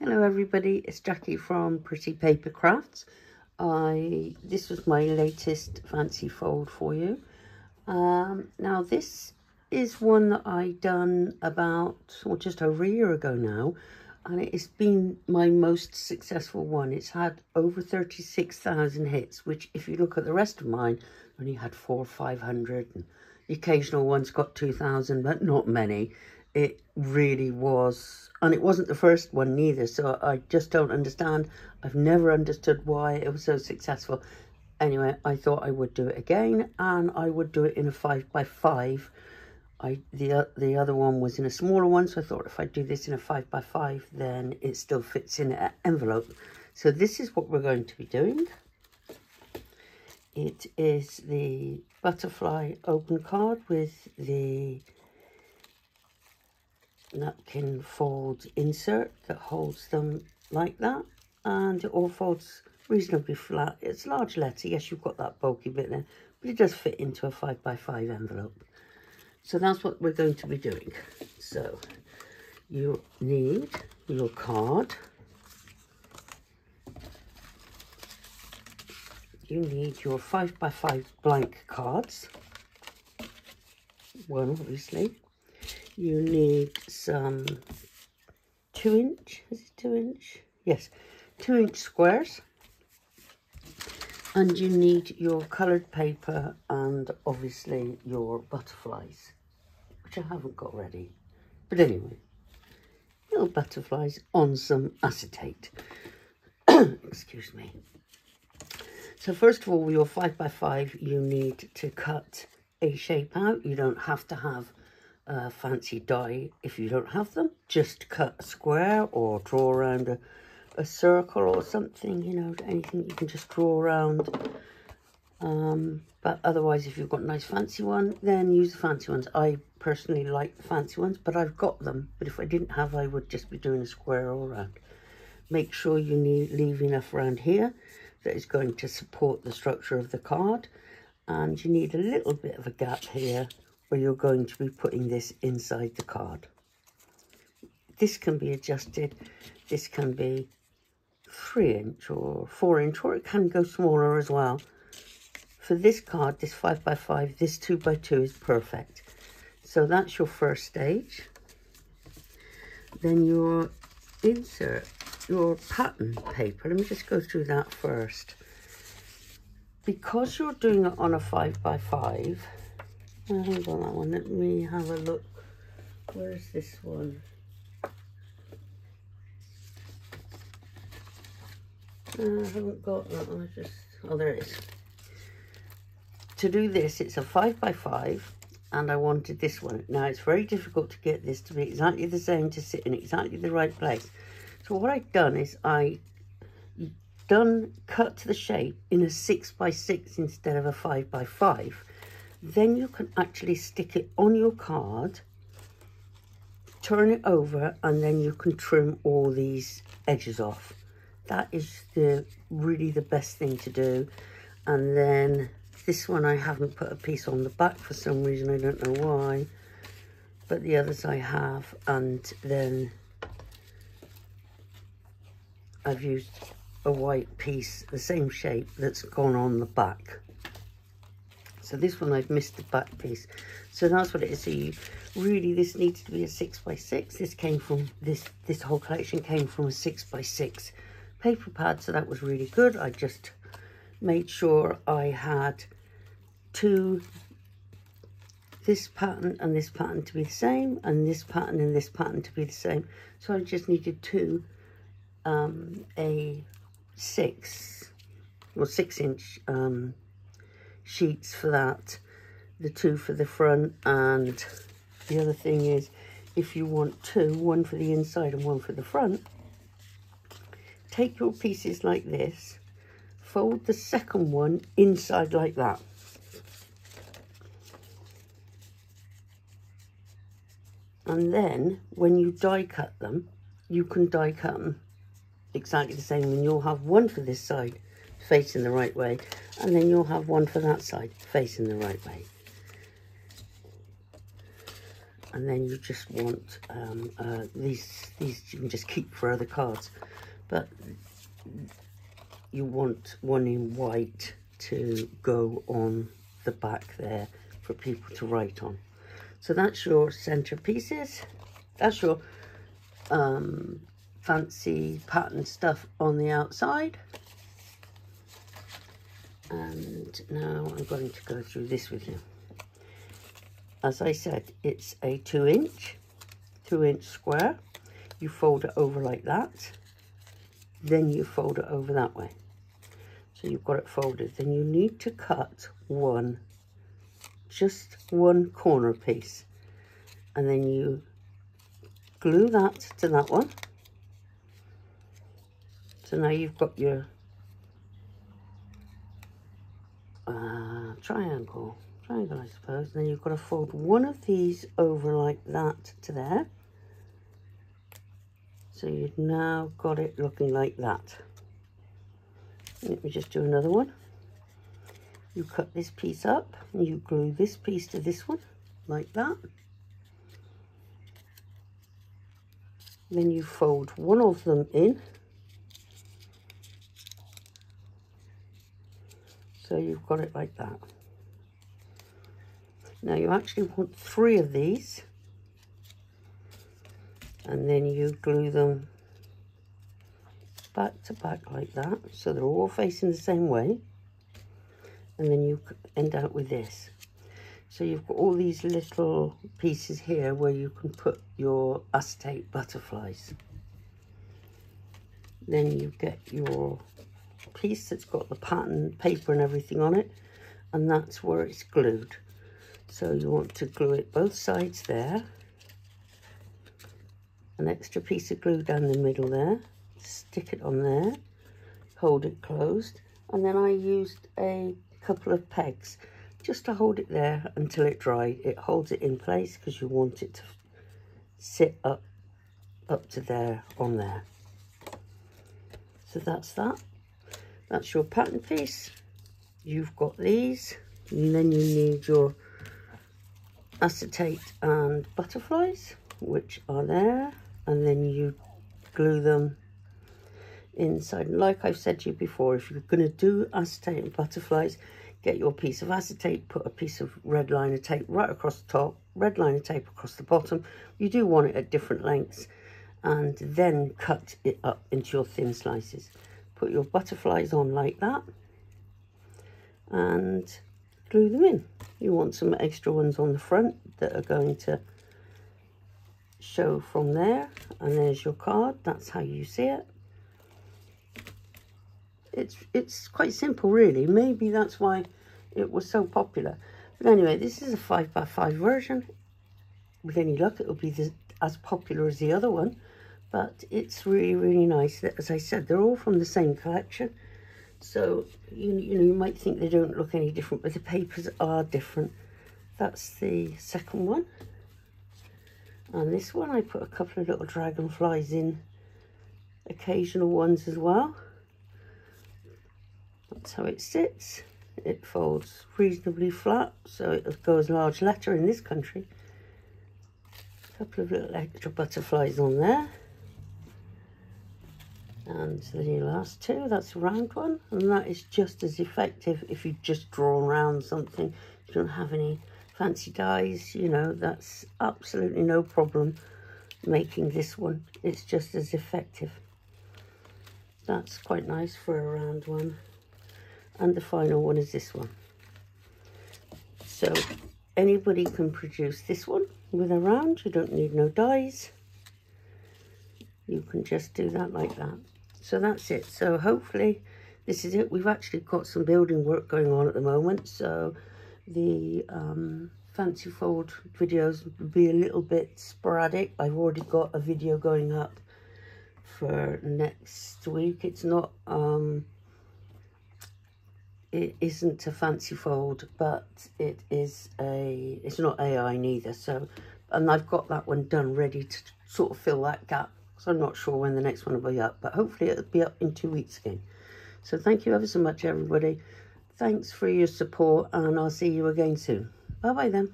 Hello everybody, it's Jacky from Pretty Paper Crafts. I This was my latest fancy fold for you. Um, now this is one that I done about, or just over a year ago now, and it's been my most successful one. It's had over 36,000 hits, which if you look at the rest of mine, only had four or 500, and the occasional one's got 2,000, but not many. It really was, and it wasn't the first one neither, so I just don't understand. I've never understood why it was so successful. Anyway, I thought I would do it again, and I would do it in a 5 by 5 I the the other one was in a smaller one, so I thought if I do this in a 5 by 5 then it still fits in an envelope. So this is what we're going to be doing. It is the butterfly open card with the napkin fold insert that holds them like that. And it all folds reasonably flat. It's large letter. Yes, you've got that bulky bit there, but it does fit into a 5 by 5 envelope. So that's what we're going to be doing. So you need your card. You need your 5 by 5 blank cards. One, obviously. You need some 2 inch, is it 2 inch? Yes, 2 inch squares. And you need your coloured paper and obviously your butterflies, which I haven't got ready. But anyway, little butterflies on some acetate. Excuse me. So first of all, your 5 by 5 you need to cut a shape out. You don't have to have a fancy die if you don't have them. Just cut a square or draw around a a circle or something, you know, anything you can just draw around. Um, but otherwise, if you've got a nice fancy one, then use the fancy ones. I personally like the fancy ones, but I've got them. But if I didn't have, I would just be doing a square all around. Make sure you need, leave enough around here that is going to support the structure of the card. And you need a little bit of a gap here where you're going to be putting this inside the card. This can be adjusted. This can be three inch or four inch, or it can go smaller as well. For this card, this five by five, this two by two is perfect. So that's your first stage. Then your insert, your pattern paper. Let me just go through that first. Because you're doing it on a five by five, oh, hold on that one, let me have a look. Where's this one? Uh, I haven't got that one. I just oh, there it is. To do this, it's a five by five, and I wanted this one. Now it's very difficult to get this to be exactly the same to sit in exactly the right place. So what I've done is I done cut the shape in a six by six instead of a five by five. Then you can actually stick it on your card, turn it over, and then you can trim all these edges off. That is the really the best thing to do. And then this one I haven't put a piece on the back for some reason I don't know why but the others I have and then I've used a white piece the same shape that's gone on the back so this one I've missed the back piece so that's what it is so you really this needs to be a six by six this came from this this whole collection came from a six by six paper pad, so that was really good. I just made sure I had two, this pattern and this pattern to be the same, and this pattern and this pattern to be the same. So I just needed two, um, a six, or six inch um, sheets for that, the two for the front, and the other thing is, if you want two, one for the inside and one for the front, take your pieces like this, fold the second one inside like that. And then when you die cut them, you can die cut them exactly the same. And you'll have one for this side facing the right way. And then you'll have one for that side facing the right way. and then you just want um, uh, these these you can just keep for other cards but you want one in white to go on the back there for people to write on so that's your center pieces that's your um, fancy pattern stuff on the outside and now I'm going to go through this with you as I said, it's a two inch, two inch square. You fold it over like that. Then you fold it over that way. So you've got it folded. Then you need to cut one, just one corner piece. And then you glue that to that one. So now you've got your uh, triangle triangle, I suppose. And then you've got to fold one of these over like that to there. So you've now got it looking like that. Let me just do another one. You cut this piece up and you glue this piece to this one like that. Then you fold one of them in. So you've got it like that. Now you actually want three of these and then you glue them back to back like that so they're all facing the same way and then you end up with this so you've got all these little pieces here where you can put your acetate butterflies then you get your piece that's got the pattern paper and everything on it and that's where it's glued so you want to glue it both sides there. An extra piece of glue down the middle there. Stick it on there. Hold it closed. And then I used a couple of pegs just to hold it there until it dried. It holds it in place because you want it to sit up, up to there on there. So that's that. That's your pattern piece. You've got these. And then you need your acetate and butterflies, which are there. And then you glue them inside. And like I've said to you before, if you're going to do acetate and butterflies, get your piece of acetate, put a piece of red liner tape right across the top, red liner tape across the bottom. You do want it at different lengths. And then cut it up into your thin slices. Put your butterflies on like that. And glue them in. You want some extra ones on the front that are going to show from there. And there's your card. That's how you see it. It's, it's quite simple, really. Maybe that's why it was so popular. But anyway, this is a 5x5 version. With any luck, it'll be as popular as the other one. But it's really, really nice. As I said, they're all from the same collection. So, you, you know, you might think they don't look any different, but the papers are different. That's the second one. And this one, I put a couple of little dragonflies in, occasional ones as well. That's how it sits. It folds reasonably flat, so it goes large letter in this country. A couple of little extra butterflies on there. And the last two, that's a round one. And that is just as effective if you just draw around something. You don't have any fancy dies, you know, that's absolutely no problem making this one. It's just as effective. That's quite nice for a round one. And the final one is this one. So anybody can produce this one with a round. You don't need no dies. You can just do that like that so that's it. So hopefully this is it. We've actually got some building work going on at the moment. So the um, fancy fold videos will be a little bit sporadic. I've already got a video going up for next week. It's not um it isn't a fancy fold but it is a it's not ai neither. So and i've got that one done ready to sort of fill that gap so I'm not sure when the next one will be up, but hopefully it'll be up in two weeks again. So thank you ever so much, everybody. Thanks for your support, and I'll see you again soon. Bye-bye then.